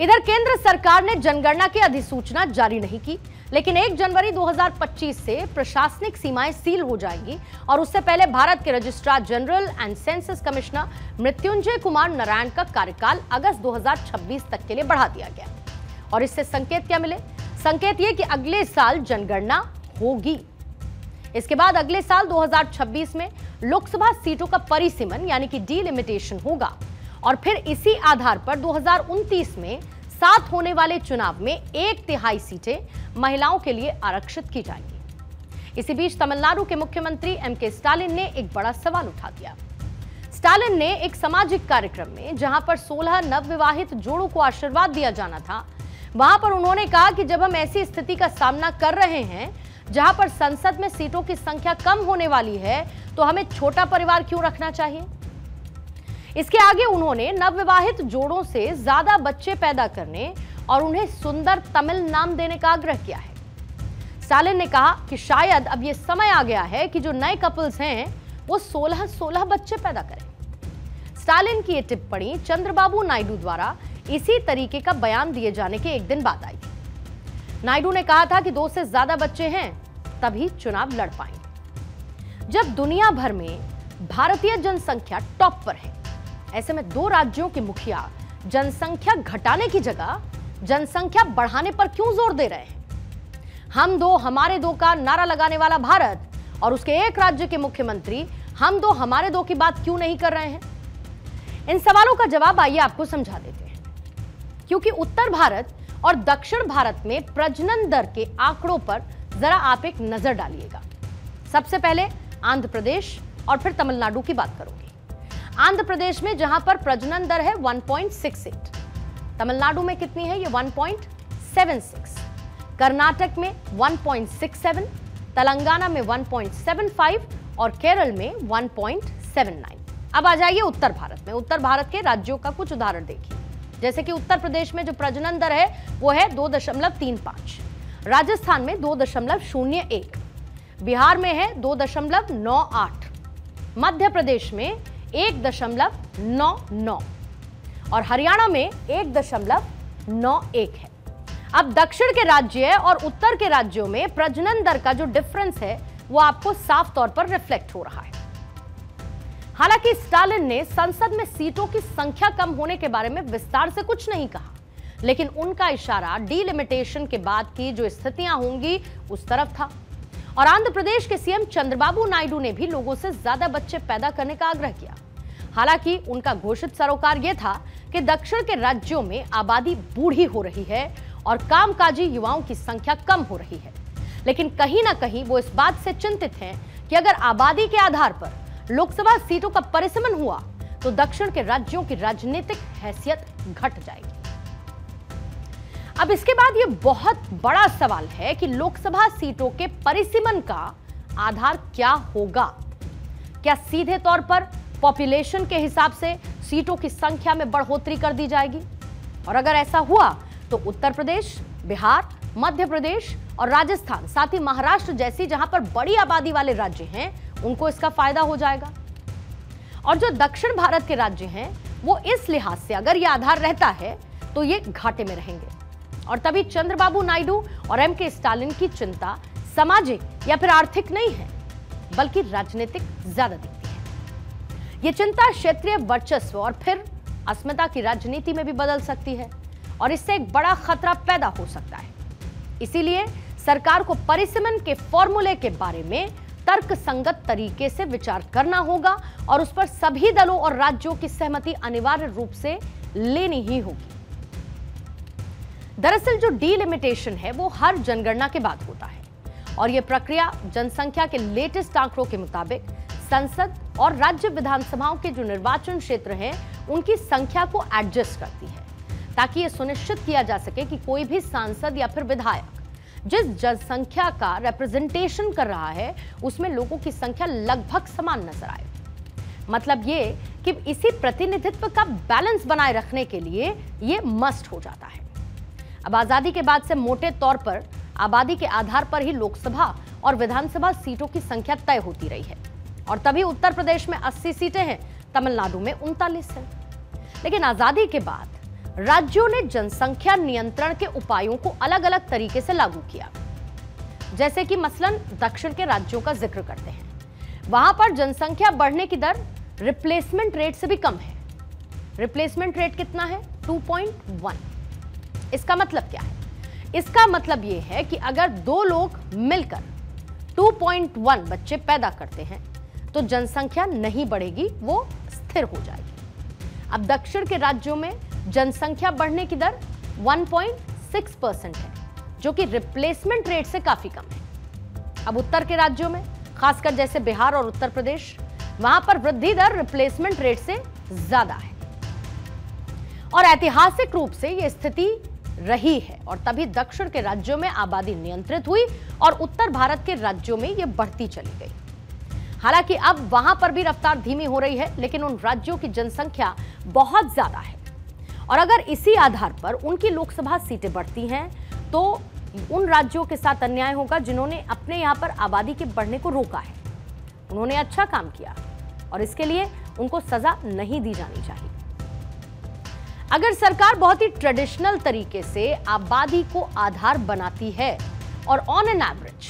इधर केंद्र सरकार ने जनगणना की अधिसूचना जारी नहीं की, लेकिन 1 जनवरी 2025 से प्रशासनिक सीमाएँ सील हो जाएँगी और उससे पहले भारत के registrar general and census commissioner Mrityunjay Kumar Narayan का कार्यकाल अगस्त 2026 तक के लिए बढ़ा दिया गया। और इससे संकेत क्या मिले? संकेत ये कि अगले साल जनगणना होगी। इसके बाद अगले साल 2026 में लोकसभा सीटों का परिसीमन, यानी कि डीलिमिटेशन होगा। और फिर इसी आधार पर 2029 में साथ होने वाले चुनाव में एक तिहाई सीटें महिलाओं के लिए आरक्षित की जाएँगी। इसी बीच तमिलनाडु के मुख्यमंत्री एम के स्टालिन ने एक बड़ा सवाल उठा दिया। स्टालिन ने एक सामाजिक कार्यक्रम में जहाँ पर 16 नवविवाहित जोड़ों को आशीर्वाद दिया जाना था, वहाँ पर उन्होंने कहा कि जब हम ऐसी स्थिति का सामना कर रहे हैं, जहाँ पर संसद में सीटों की संख्या कम होने वाली है तो हमें छोटा परिवार क्यों रखना चाहिए? इसके आगे उन्होंने नवविवाहित जोड़ों से ज़्यादा बच्चे पैदा करने और उन्हें सुंदर तमिल नाम देने का आग्रह किया है। स्टालिन ने कहा कि शायद अब यह समय आ गया है कि जो नए कपल्स हैं, वो 16-16 बच्चे पैदा करें। स्टालिन की यह टिप्पणी चंद्रबाबू नायडू द्वारा इसी तरीके का बयान दिए जाने के एक दिन बाद आई नायडू ने कहा था कि दो से ज़्यादा बच्चे हैं, तभी चुनाव लड़ पाएँगे। जब दुनिया भर में भारतीय जनसंख्या टॉप पर है ऐसे में दो राज्यों के मुखिया जनसंख्या घटाने की जगह जनसंख्या बढ़ाने पर क्यों ज़ोर दे रहे हैं? हम दो, हमारे दो का नारा लगाने वाला भारत और उसके एक राज्य के मुख्यमंत्री, हम दो, हमारे दो की बात क्यों नहीं कर रहे हैं? इन सवालों का जवाब आइए आपको समझा देते हैं। क्योंकि उत्तर भारत और दक्षिण भारत में प्रजनन दर के आंकड़ों पर जरा आप एक नज़र डालिएगा। सबसे पहले आंध्र प्रदेश और फिर तमिलनाडु की बात करूँगी। आंध्र प्रदेश में जहाँ पर प्रजनन दर है 1.68 तमिलनाडु में कितनी है ये 1.76 कर्नाटक में 1.67 तेलंगाना में 1.75 और केरल में 1.79 अब आ जाइए उत्तर भारत में। उत्तर भारत के राज्यों का कुछ उदाहरण देखिए। जैसे कि उत्तर प्रदेश में जो प्रजनन दर है, वो है दो दशमलव तीन पाँच। राजस्थान में दो दशमलव शून्य एक। बिहार में है दो दशमलव नौ आठ। मध्य प्रदेश में एक दशमलव नौ नौ। और हरियाणा में एक दशमलव नौ एक है। अब दक्षिण के राज्य और उत्तर के राज्यों में प्रजनन दर का जो डिफरेंस है, वो आपको साफ़ तौर पर रिफ्लेक्ट हो रहा है। हालाँकि स्टालिन ने संसद में सीटों की संख्या कम होने के बारे में विस्तार से कुछ नहीं कहा, लेकिन उनका इशारा डीलिमिटेशन के बाद की जो स्थितियाँ होंगी, उस तरफ़ था। और आंध्र प्रदेश के सीएम चंद्रबाबू नायडू ने भी लोगों से ज़्यादा बच्चे पैदा करने का आग्रह किया। हालाँकि उनका घोषित सरोकार यह था कि दक्षिण के राज्यों में आबादी बूढ़ी हो रही है और कामकाजी युवाओं की संख्या कम हो रही है। लेकिन कहीं ना कहीं वो इस बात से चिंतित हैं कि अगर आबादी के आधार पर लोकसभा सीटों का परिसमन हुआ तो दक्षिण के राज्यों की राजनीतिक हैसियत घट जाएगी। अब इसके बाद यह बहुत बड़ा सवाल है कि लोकसभा सीटों के परिसीमन का आधार क्या होगा? क्या सीधे तौर पर पॉपुलेशन के हिसाब से सीटों की संख्या में बढ़ोतरी कर दी जाएगी? और अगर ऐसा हुआ तो उत्तर प्रदेश, बिहार, मध्य प्रदेश और राजस्थान, साथ ही महाराष्ट्र जैसी जहाँ पर बड़ी आबादी वाले राज्य हैं, उनको इसका फ़ायदा हो जाएगा। और जो दक्षिण भारत के राज्य हैं, वो इस लिहाज से अगर ये आधार रहता है तो ये घाटे में रहेंगे। और तभी चंद्रबाबू नायडू और एम के स्टालिन की चिंता सामाजिक या फिर आर्थिक नहीं है, बल्कि राजनीतिक ज़्यादा दिखती है। ये चिंता क्षेत्रीय वर्चस्व और फिर अस्मिता की राजनीति में भी बदल सकती है और इससे एक बड़ा खतरा पैदा हो सकता है। इसीलिए सरकार को परिसीमन के फॉर्मूले के बारे में तर्क संगत तरीके से विचार करना होगा और उस पर सभी दलों और राज्यों की सहमति अनिवार्य रूप से लेनी ही होगी। दरअसल जो डीलिमिटेशन है, वो हर जनगणना के बाद होता है। और ये प्रक्रिया जनसंख्या के लेटेस्ट आंकड़ों के मुताबिक संसद और राज्य विधानसभाओं के जो निर्वाचन क्षेत्र हैं, उनकी संख्या को एडजस्ट करती है, ताकि ये सुनिश्चित किया जा सके कि कोई भी सांसद या फिर विधायक, जिस जनसंख्या का रिप्रेजेंटेशन कर रहा है, उसमें लोगों की संख्या लगभग समान नज़र आए। मतलब ये कि इसी प्रतिनिधित्व का बैलेंस बनाए रखने के लिए ये मस्ट हो जाता है। अब आज़ादी के बाद से मोटे तौर पर आबादी के आधार पर ही लोकसभा और विधानसभा सीटों की संख्या तय होती रही है। और तभी उत्तर प्रदेश में 80 सीटें हैं, तमिलनाडु में उनतालीस है। लेकिन आज़ादी के बाद राज्यों ने जनसंख्या नियंत्रण के उपायों को अलग अलग तरीके से लागू किया। जैसे कि मसलन दक्षिण के राज्यों का ज़िक्र करते हैं। वहाँ पर जनसंख्या बढ़ने की दर रिप्लेसमेंट रेट से भी कम है। रिप्लेसमेंट रेट कितना है? 2.1 इसका मतलब क्या है? इसका मतलब यह है कि अगर दो लोग मिलकर 2.1 बच्चे पैदा करते हैं तो जनसंख्या नहीं बढ़ेगी, वो स्थिर हो जाएगी। अब दक्षिण के राज्यों में जनसंख्या बढ़ने की दर 1.6 परसेंट है, जो कि रिप्लेसमेंट रेट से काफ़ी कम है। अब उत्तर के राज्यों में, खासकर जैसे बिहार और उत्तर प्रदेश, वहाँ पर वृद्धि दर रिप्लेसमेंट रेट से ज़्यादा है। और ऐतिहासिक रूप से यह स्थिति रही है और तभी दक्षिण के राज्यों में आबादी नियंत्रित हुई और उत्तर भारत के राज्यों में यह बढ़ती चली गई। हालाँकि अब वहाँ पर भी रफ्तार धीमी हो रही है, लेकिन उन राज्यों की जनसंख्या बहुत ज़्यादा है। और अगर इसी आधार पर उनकी लोकसभा सीटें बढ़ती हैं तो उन राज्यों के साथ अन्याय होगा जिन्होंने अपने यहाँ पर आबादी के बढ़ने को रोका है। उन्होंने अच्छा काम किया और इसके लिए उनको सजा नहीं दी जानी चाहिए। अगर सरकार बहुत ही ट्रेडिशनल तरीके से आबादी को आधार बनाती है और ऑन एन एवरेज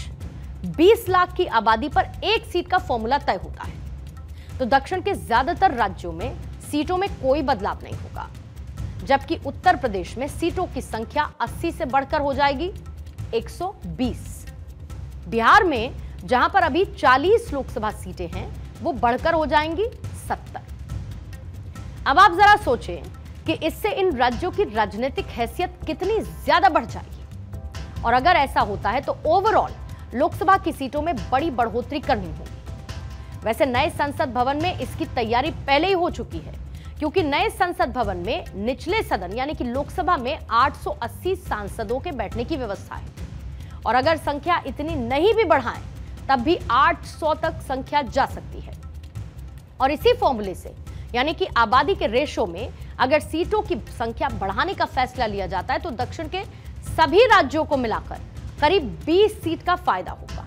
20 लाख की आबादी पर एक सीट का फॉर्मूला तय होता है तो दक्षिण के ज़्यादातर राज्यों में सीटों में कोई बदलाव नहीं होगा। जबकि उत्तर प्रदेश में सीटों की संख्या 80 से बढ़कर हो जाएगी 120 बिहार में, जहाँ पर अभी 40 लोकसभा सीटें हैं, वो बढ़कर हो जाएँगी 70 अब आप जरा सोचें कि इससे इन राज्यों की राजनीतिक हैसियत कितनी ज़्यादा बढ़ जाएगी। और अगर ऐसा होता है तो ओवरऑल लोकसभा की सीटों में बड़ी बढ़ोतरी करनी होगी। वैसे नए संसद भवन में इसकी तैयारी पहले ही हो चुकी है, क्योंकि नए संसद भवन में निचले सदन, यानी कि लोकसभा में 880 सांसदों के बैठने की व्यवस्था है। और अगर संख्या इतनी नहीं भी बढ़ाएँ, तब भी 800 तक संख्या जा सकती है। और इसी फॉर्मूले से यानी कि आबादी के रेशो में अगर सीटों की संख्या बढ़ाने का फैसला लिया जाता है तो दक्षिण के सभी राज्यों को मिलाकर करीब 20 सीट का फ़ायदा होगा।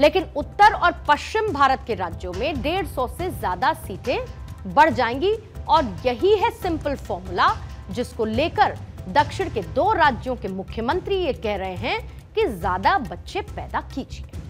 लेकिन उत्तर और पश्चिम भारत के राज्यों में 150 से ज़्यादा सीटें बढ़ जाएँगी और यही है सिंपल फॉर्मूला जिसको लेकर दक्षिण के दो राज्यों के मुख्यमंत्री ये कह रहे हैं कि ज़्यादा बच्चे पैदा कीजिए।